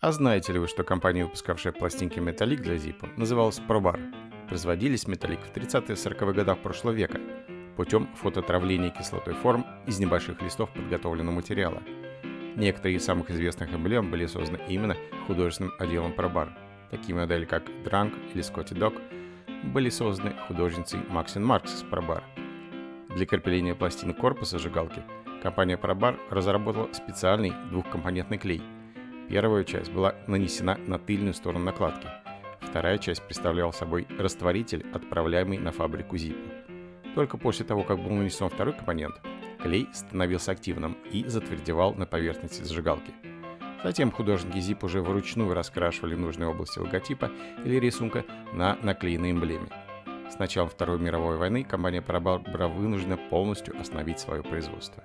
А знаете ли вы, что компания, выпускавшая пластинки Металлик для Zippo, называлась ProBar? Производились Металлик в 30-40-х годах прошлого века путем фототравления кислотой форм из небольших листов подготовленного материала. Некоторые из самых известных эмблем были созданы именно художественным отделом ProBar. Такие модели, как Drunk или Scotty Dog, были созданы художницей Максин Маркс из ProBar. Для крепления пластины корпуса зажигалки компания ProBar разработала специальный двухкомпонентный клей – Первая часть была нанесена на тыльную сторону накладки. Вторая часть представляла собой растворитель, отправляемый на фабрику Zippo. Только после того, как был нанесен второй компонент, клей становился активным и затвердевал на поверхности зажигалки. Затем художники Zip уже вручную раскрашивали нужные области логотипа или рисунка на наклеенной эмблеме. С началом Второй мировой войны компания была вынуждена полностью остановить свое производство.